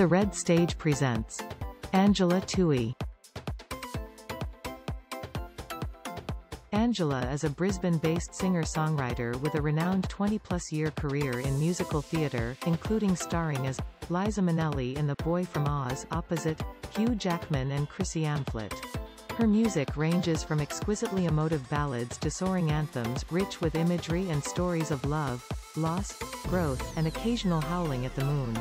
The Red Stage presents Angela Toohey. Angela is a Brisbane-based singer-songwriter with a renowned 20-plus year career in musical theatre, including starring as Liza Minnelli in The Boy from Oz opposite Hugh Jackman and Chrissy Amphlett. Her music ranges from exquisitely emotive ballads to soaring anthems rich with imagery and stories of love, loss, growth, and occasional howling at the moon.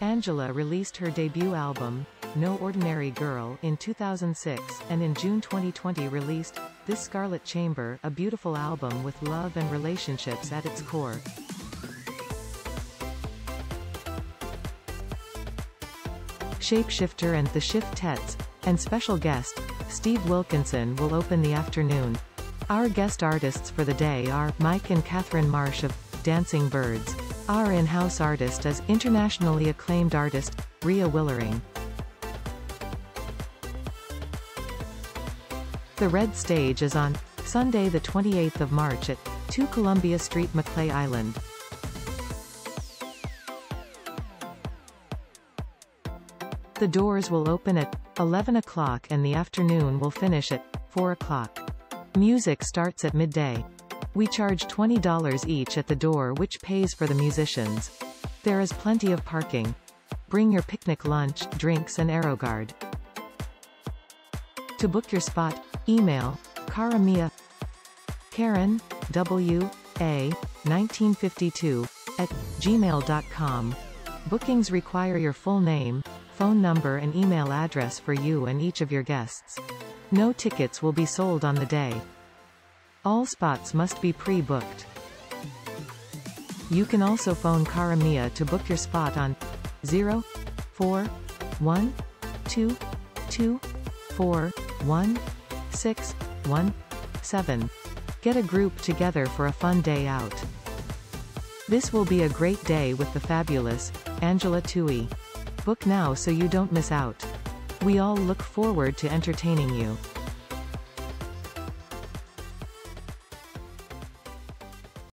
Angela released her debut album, No Ordinary Girl, in 2006, and in June 2020 released This Scarlet Chamber, a beautiful album with love and relationships at its core. Shapeshifter and the Shift-Ettes, and special guest, Steve Wilkinson will open the afternoon. Our guest artists for the day are Mike and Catherine Marsh of Dancing Birds. Our in-house artist is internationally acclaimed artist, Ria Willering. The Red Stage is on Sunday the 28th of March at 2 Columbia Street Macleay Island. The doors will open at 11 o'clock and the afternoon will finish at 4 o'clock. Music starts at midday. We charge $20 each at the door which pays for the musicians. There is plenty of parking. Bring your picnic lunch, drinks and Aerogard. To book your spot, email, Kara-Mia, Karen, W, A, 1952, at gmail.com. Bookings require your full name, phone number and email address for you and each of your guests. No tickets will be sold on the day. All spots must be pre-booked. You can also phone Kara-Mia to book your spot on 0, 4, 1, 2, 2, 4, 1, 6, 1, 7. Get a group together for a fun day out. This will be a great day with the fabulous Angela Toohey. Book now so you don't miss out. We all look forward to entertaining you.